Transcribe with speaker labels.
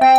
Speaker 1: Bye.